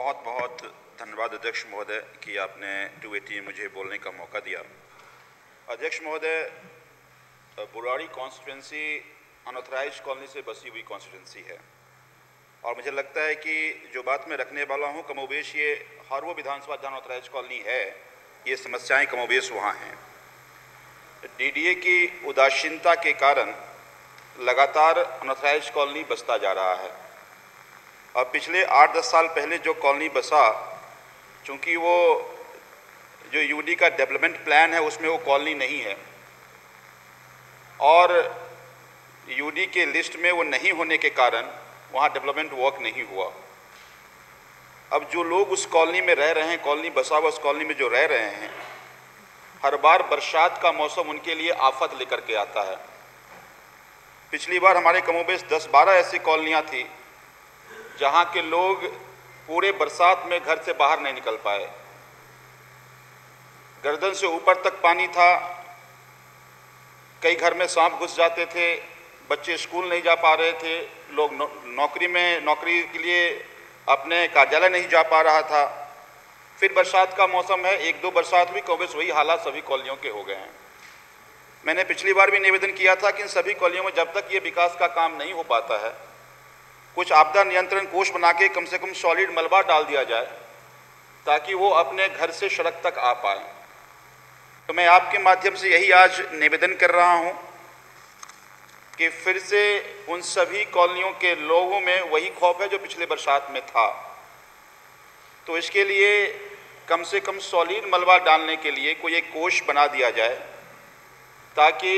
बहुत बहुत धन्यवाद अध्यक्ष महोदय कि आपने टू एटी मुझे बोलने का मौका दिया। अध्यक्ष महोदय बुराड़ी कॉन्स्टिट्यूंसी अनऑथराइज कॉलोनी से बसी हुई कॉन्स्टिट्यूंसी है। और मुझे लगता है कि जो बात मैं रखने वाला हूँ, कमोबेश ये हर वो विधानसभा जहाँ अनऑथराइज कॉलोनी है, ये समस्याएँ कमोबेश वहाँ हैं। डीडीए की उदासीनता के कारण लगातार अनऑथराइज कॉलोनी बसता जा रहा है। और पिछले आठ दस साल पहले जो कॉलोनी बसा, चूँकि वो जो यूडी का डेवलपमेंट प्लान है, उसमें वो कॉलोनी नहीं है। और यूडी के लिस्ट में वो नहीं होने के कारण वहाँ डेवलपमेंट वर्क नहीं हुआ। अब जो लोग उस कॉलोनी में रह रहे हैं, कॉलोनी बसा हुआ उस कॉलोनी में जो रह रहे हैं, हर बार बरसात का मौसम उनके लिए आफत लेकर के आता है। पिछली बार हमारे कमोबेश 10-12 ऐसी कॉलोनियाँ थी जहाँ के लोग पूरे बरसात में घर से बाहर नहीं निकल पाए। गर्दन से ऊपर तक पानी था। कई घर में सांप घुस जाते थे। बच्चे स्कूल नहीं जा पा रहे थे। लोग नौ, नौकरी में नौकरी के लिए अपने कार्यालय नहीं जा पा रहा था। फिर बरसात का मौसम है। एक दो बरसात हुई कॉन्ग्रेस वही हालात सभी कॉलोनियों के हो गए हैं। मैंने पिछली बार भी निवेदन किया था कि इन सभी कॉलोनियों में जब तक ये विकास का काम नहीं हो पाता है कुछ आपदा नियंत्रण कोष बना के कम से कम सॉलिड मलबा डाल दिया जाए, ताकि वो अपने घर से सड़क तक आ पाए। तो मैं आपके माध्यम से यही आज निवेदन कर रहा हूँ कि फिर से उन सभी कॉलोनियों के लोगों में वही खौफ है जो पिछले बरसात में था। तो इसके लिए कम से कम सॉलिड मलबा डालने के लिए कोई एक कोष बना दिया जाए, ताकि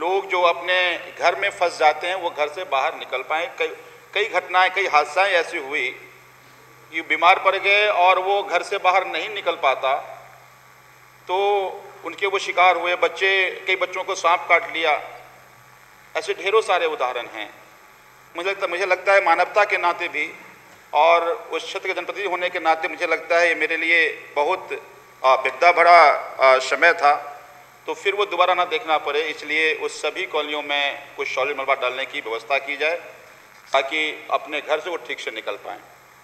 लोग जो अपने घर में फंस जाते हैं, वो घर से बाहर निकल पाए। कई कई घटनाएँ, कई हादसाएँ ऐसी हुई। कि बीमार पड़ गए और वो घर से बाहर नहीं निकल पाता। तो उनके वो शिकार हुए, बच्चे, कई बच्चों को सांप काट लिया। ऐसे ढेरों सारे उदाहरण हैं। मुझे लगता मुझे लगता है मानवता के नाते भी और उस क्षेत्र के जनप्रतिनिधि होने के नाते मुझे लगता है ये मेरे लिए बहुत विपदा भरा समय था। तो फिर वो दोबारा ना देखना पड़े इसलिए उस सभी कॉलोनियों में कुछ सॉलिड मलबा डालने की व्यवस्था की जाए ताकि अपने घर से वो ठीक से निकल पाएँ।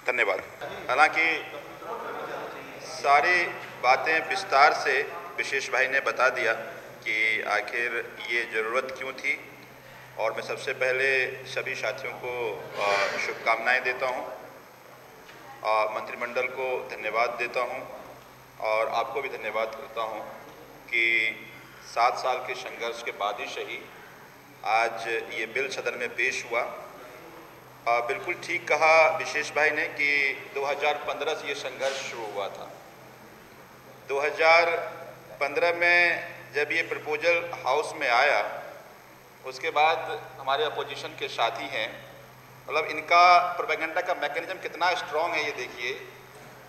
धन्यवाद। हालाँकि सारी बातें विस्तार से विशेष भाई ने बता दिया कि आखिर ये ज़रूरत क्यों थी और मैं सबसे पहले सभी साथियों को शुभकामनाएँ देता हूँ, मंत्रिमंडल को धन्यवाद देता हूँ और आपको भी धन्यवाद करता हूँ। कि सात साल के संघर्ष के बाद ही सही आज ये बिल सदन में पेश हुआ। आ, बिल्कुल ठीक कहा विशेष भाई ने कि 2015 से ये संघर्ष शुरू हुआ था। 2015 में जब ये प्रपोजल हाउस में आया उसके बाद हमारे अपोजिशन के साथी हैं। मतलब इनका प्रोपेगेंडा का मैकेनिज्म कितना स्ट्रांग है ये देखिए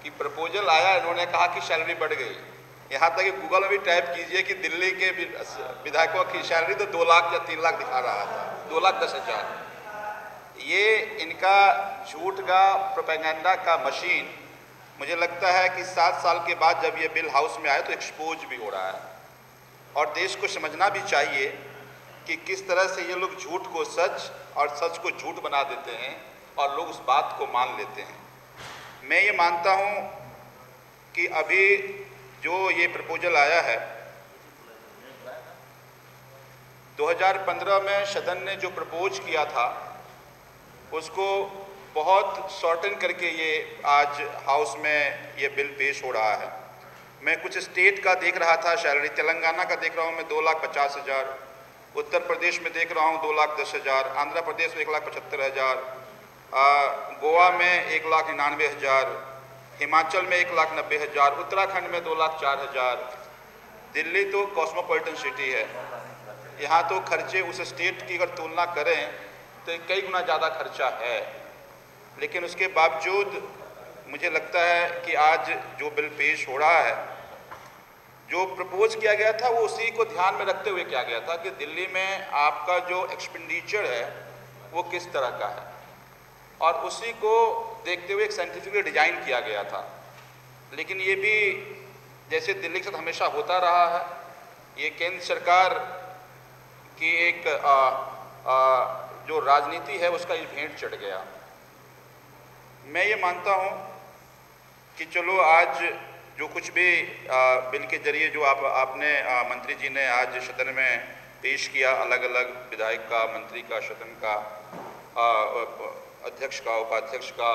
कि प्रपोजल आया इन्होंने कहा कि सैलरी बढ़ गई। यहाँ तक कि गूगल में भी टाइप कीजिए कि दिल्ली के विधायकों की सैलरी तो दो लाख या तीन लाख दिखा रहा था। दो लाख दस हज़ार। ये इनका झूठ का प्रोपेगेंडा का मशीन मुझे लगता है कि सात साल के बाद जब ये बिल हाउस में आए तो एक्सपोज भी हो रहा है। और देश को समझना भी चाहिए कि किस तरह से ये लोग झूठ को सच और सच को झूठ बना देते हैं और लोग उस बात को मान लेते हैं। मैं ये मानता हूँ कि अभी जो ये प्रपोजल आया है 2015 में सदन ने जो प्रपोज किया था, उसको बहुत शॉर्टन करके ये आज हाउस में ये बिल पेश हो रहा है। मैं कुछ स्टेट का देख रहा था सैलरी तेलंगाना का देख रहा हूँ मैं, दो लाख पचास हज़ार। उत्तर प्रदेश में देख रहा हूँ, दो लाख दस हज़ार। आंध्र प्रदेश में एक लाख पचहत्तर हज़ार। गोवा में एक लाख निन्यानवे हज़ार। हिमाचल में एक लाख नब्बे हज़ार, उत्तराखंड में दो लाख चार हज़ार। दिल्ली तो कॉस्मोपोलिटन सिटी है। यहाँ तो खर्चे उस स्टेट की अगर तुलना करें तो कई गुना ज़्यादा खर्चा है। लेकिन उसके बावजूद मुझे लगता है कि आज जो बिल पेश हो रहा है, जो प्रपोज किया गया था, वो उसी को ध्यान में रखते हुए किया गया था कि दिल्ली में आपका जो एक्सपेंडिचर है, वो किस तरह का है। और उसी को देखते हुए एक साइंटिफिकली डिज़ाइन किया गया था। लेकिन ये भी जैसे दिल्ली के साथ हमेशा होता रहा है ये केंद्र सरकार की एक आ, आ, जो राजनीति है उसका ये भेंट चढ़ गया। मैं ये मानता हूँ कि चलो आज जो कुछ भी आ, बिल के ज़रिए जो आप आपने आ, मंत्री जी ने आज सदन में पेश किया अलग अलग विधायक का मंत्री का सदन का आ, अध्यक्ष का उपाध्यक्ष का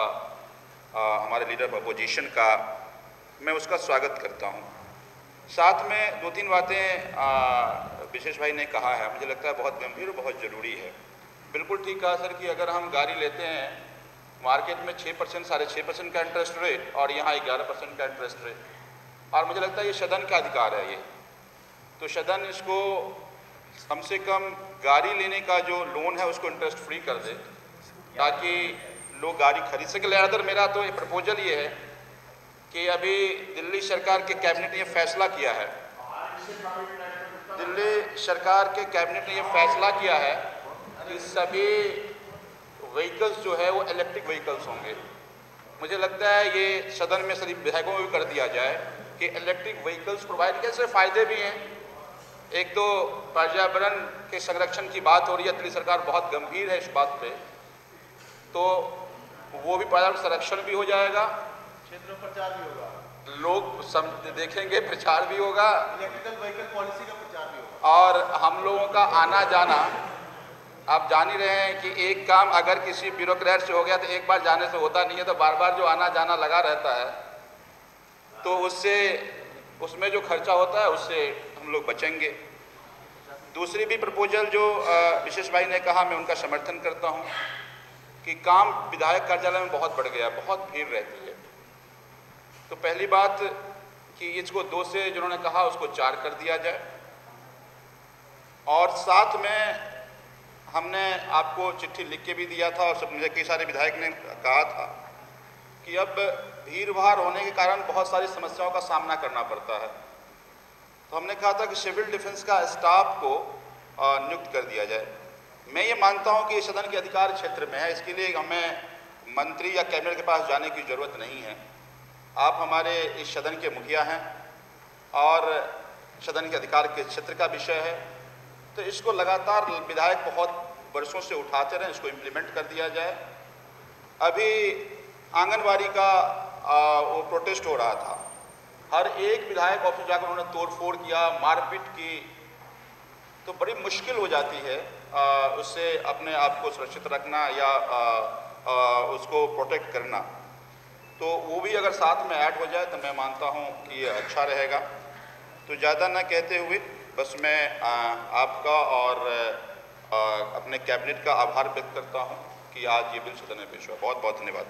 आ, हमारे लीडर ऑफ़ अपोजिशन का मैं उसका स्वागत करता हूँ। साथ में दो तीन बातें विशेष भाई ने कहा है। मुझे लगता है बहुत गंभीर और बहुत ज़रूरी है। बिल्कुल ठीक कहा सर कि अगर हम गाड़ी लेते हैं मार्केट में छः परसेंट साढ़े छः परसेंट का इंटरेस्ट रेट और यहाँ ग्यारह परसेंट का इंटरेस्ट रेट और मुझे लगता है ये सदन का अधिकार है ये। तो सदन इसको कम से कम गाड़ी लेने का जो लोन है उसको इंटरेस्ट फ्री कर दे। ताकि लोग गाड़ी खरीद सके। लिहाजा मेरा तो ये प्रपोजल ये है कि अभी दिल्ली सरकार के कैबिनेट ने यह फैसला किया है। दिल्ली सरकार के कैबिनेट ने यह फैसला किया है कि सभी व्हीकल्स जो है वो इलेक्ट्रिक व्हीकल्स होंगे। मुझे लगता है ये सदन में सभी विधायकों में भी कर दिया जाए कि इलेक्ट्रिक व्हीकल्स प्रोवाइड कैसे फ़ायदे भी हैं। एक तो पर्यावरण के संरक्षण की बात हो रही है। दिल्ली सरकार बहुत गंभीर है इस बात पे। तो वो भी पर्यावरण संरक्षण भी हो जाएगा। क्षेत्र प्रचार भी होगा। लोग सम देखेंगे प्रचार भी होगा। इलेक्ट्रिकल व्हीकल पॉलिसी का प्रचार भी होगा। और हम लोगों का आना जाना आप जान ही रहे हैं कि एक काम अगर किसी ब्यूरोक्रेट से हो गया तो एक बार जाने से होता नहीं है तो बार बार जो आना जाना लगा रहता है तो उससे उसमें जो खर्चा होता है उससे हम लोग बचेंगे। दूसरी भी प्रपोजल जो विशेष भाई ने कहा मैं उनका समर्थन करता हूँ। कि काम विधायक कार्यालय में बहुत बढ़ गया, बहुत भीड़ रहती है। तो पहली बात कि इसको दो से जिन्होंने कहा, उसको चार कर दिया जाए। और साथ में हमने आपको चिट्ठी लिख के भी दिया था और सब मुझे, कई सारे विधायक ने कहा था कि अब भीड़ भाड़ होने के कारण बहुत सारी समस्याओं का सामना करना पड़ता है। तो हमने कहा था कि सिविल डिफेंस का स्टाफ को नियुक्त कर दिया जाए। मैं ये मानता हूँ कि सदन के अधिकार क्षेत्र में है इसके लिए हमें मंत्री या कैबिनेट के पास जाने की ज़रूरत नहीं है। आप हमारे इस सदन के मुखिया हैं और सदन के अधिकार के क्षेत्र का विषय है तो इसको लगातार विधायक बहुत वर्षों से उठाते रहे इसको इम्प्लीमेंट कर दिया जाए। अभी आंगनबाड़ी का आ, वो प्रोटेस्ट हो रहा था। हर एक विधायक ऑफ़िस जाकर उन्होंने तोड़फोड़ किया मारपीट की तो बड़ी मुश्किल हो जाती है। उससे अपने आप को सुरक्षित रखना या आ, आ, उसको प्रोटेक्ट करना। तो वो भी अगर साथ में ऐड हो जाए तो मैं मानता हूँ कि ये अच्छा रहेगा। तो ज़्यादा ना कहते हुए बस मैं आ, आपका और अपने कैबिनेट का आभार व्यक्त करता हूँ कि आज ये बिल सदन में पेश हुआ। बहुत बहुत धन्यवाद।